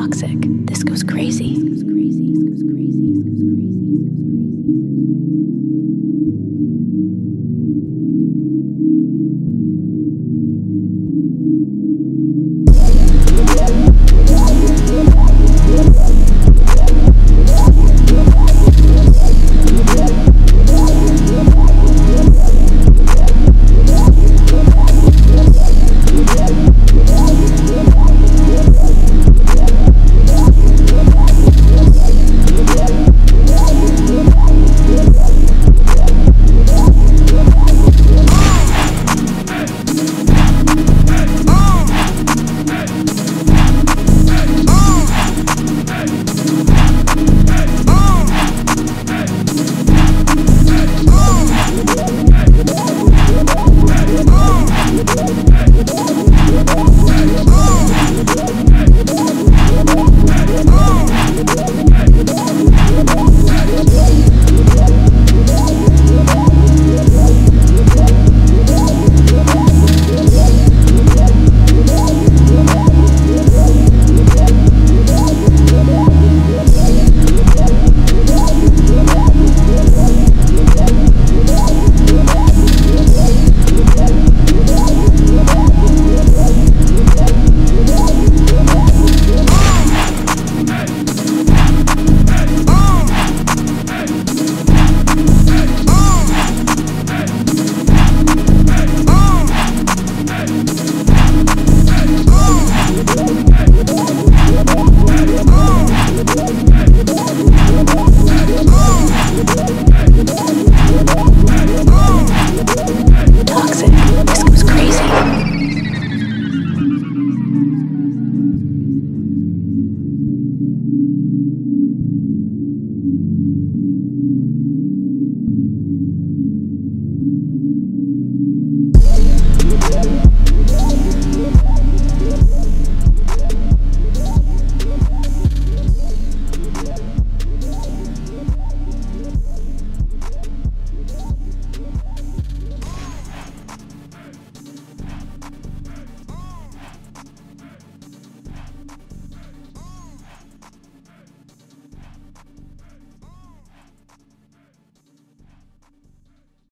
toxic. This goes crazy. Toxic. Goes crazy.